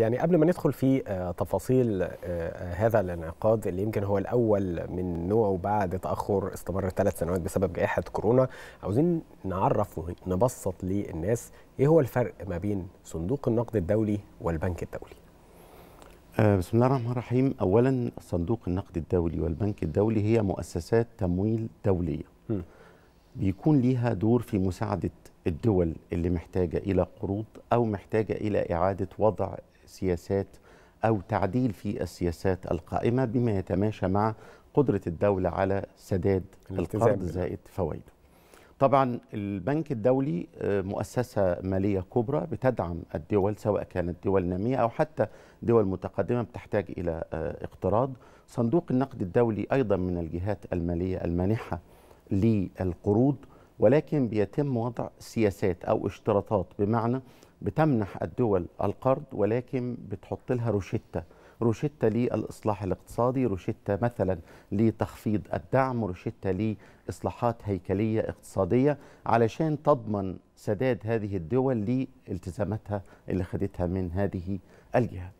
يعني قبل ما ندخل في تفاصيل هذا الانعقاد اللي يمكن هو الأول من نوعه بعد تأخر استمر ثلاث سنوات بسبب جائحة كورونا عاوزين نعرف ونبسط للناس إيه هو الفرق ما بين صندوق النقد الدولي والبنك الدولي؟ بسم الله الرحمن الرحيم. اولا صندوق النقد الدولي والبنك الدولي هي مؤسسات تمويل دولية. م. بيكون ليها دور في مساعدة الدول اللي محتاجة إلى قروض أو محتاجة إلى إعادة وضع سياسات أو تعديل في السياسات القائمة بما يتماشى مع قدرة الدولة على سداد القرض زائد فوائده. طبعا البنك الدولي مؤسسة مالية كبرى بتدعم الدول سواء كانت دول نامية أو حتى دول متقدمة بتحتاج إلى اقتراض. صندوق النقد الدولي أيضا من الجهات المالية المانحة للقروض ولكن بيتم وضع سياسات أو اشتراطات بمعنى بتمنح الدول القرض ولكن بتحط لها روشتة روشتة للإصلاح الاقتصادي روشتة مثلا لتخفيض الدعم روشتة لإصلاحات هيكلية اقتصادية علشان تضمن سداد هذه الدول لالتزاماتها اللي خدتها من هذه الجهات.